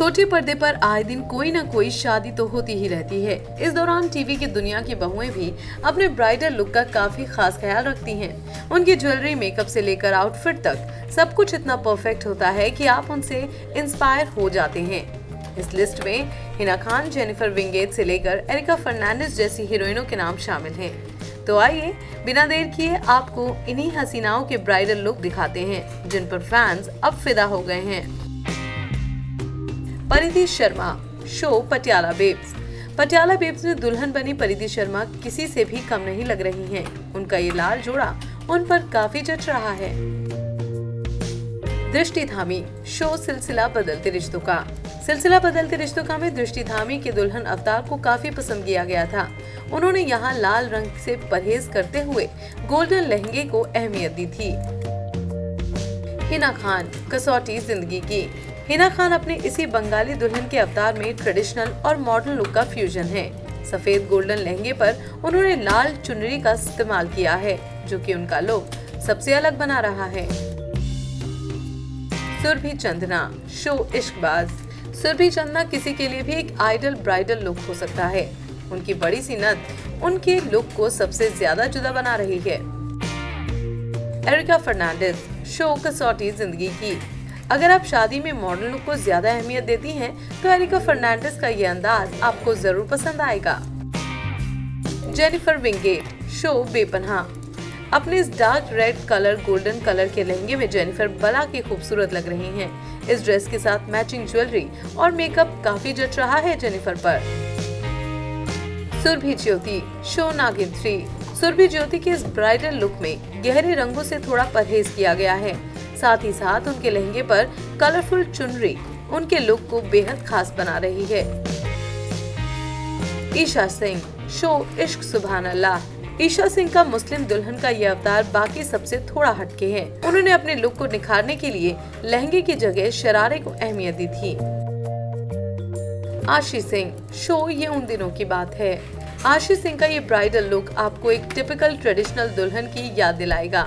छोटे पर्दे पर आए दिन कोई ना कोई शादी तो होती ही रहती है इस दौरान टीवी की दुनिया की बहुएँ भी अपने ब्राइडल लुक का काफ़ी खास ख्याल रखती हैं। उनकी ज्वेलरी, मेकअप से लेकर आउटफिट तक सब कुछ इतना परफेक्ट होता है कि आप उनसे इंस्पायर हो जाते हैं इस लिस्ट में हिना खान, जेनिफर विंगेट से लेकर एरिका फर्नांडिस जैसी हीरोइनों के नाम शामिल हैं। तो आइए बिना देर किए आपको इन्हीं हसीनाओं के ब्राइडल लुक दिखाते हैं, जिन पर फैंस अब फिदा हो गए हैं Paridhi Sharma, show Patiala babes. Patiala babes में दुल्हन बनी परिधि शर्मा किसी से भी कम नहीं लग रही हैं। उनका ये लाल जोड़ा उन पर काफ़ी जच रहा है। दृष्टि धामी शो सिलसिला बदलते रिश्तों का। सिलसिला बदलते रिश्तों का में दृष्टि धामी के दुल्हन अवतार को काफ़ी पसंद किया गया था। उन्होंने यहाँ लाल रंग से परहेज करते हुए गोल्डन लहंगे को अहमियत दी थी। हिना खान, कसौटी ज़िंदगी की। हिना खान अपने इसी बंगाली दुल्हन के अवतार में ट्रेडिशनल और मॉडर्न लुक का फ्यूजन है। सफ़ेद गोल्डन लहंगे पर उन्होंने लाल चुनरी का इस्तेमाल किया है, जो कि उनका लुक सबसे अलग बना रहा है। सुरभि चंदना, शो इश्कबाज। सुरभि चंदना किसी के लिए भी एक आइडल ब्राइडल लुक हो सकता है। उनकी बड़ी सी नथ उनके लुक को सबसे ज़्यादा जुदा बना रही है। एरिका फर्नांडिस, शो कसौटी ज़िंदगी की। अगर आप शादी में मॉडल लुक को ज़्यादा अहमियत देती हैं, तो एरिका फर्नांडिस का ये अंदाज आपको ज़रूर पसंद आएगा। जेनिफर विंगेट शो बेपना अपने इस dark red colour golden colour के लहंगे में जेनिफर बला के खूबसूरत लग रही हैं। इस ड्रेस के साथ मैचिंग ज्वेलरी और मेकअप काफ़ी जच रहा है जेनिफर पर। Surbhi Jyoti show Naagin three. Surabhi Jyoti के इस ब्राइडल लुक में गहरे रंगों से थोड़ा परहेज किया गया है। साथ ही साथ उनके लहंगे पर कलरफुल चुनरी, उनके लुक को बेहद खास बना रही है। ईशा सिंह, शो इश्क सुबहान अल्लाह ईशा सिंह का मुस्लिम दुल्हन का ये अवतार बाकी सबसे थोड़ा हटके है। उन्होंने अपने लुक को निखारने के लिए लहंगे की जगह शरारे को अहमियत दी थी। आशी सिंह, शो ये उन दिनों की बात है। आशी सिंह का ये ब्राइडल लुक आपको एक टिपिकल ट्रेडिशनल दुल्हन की याद दिलाएगा।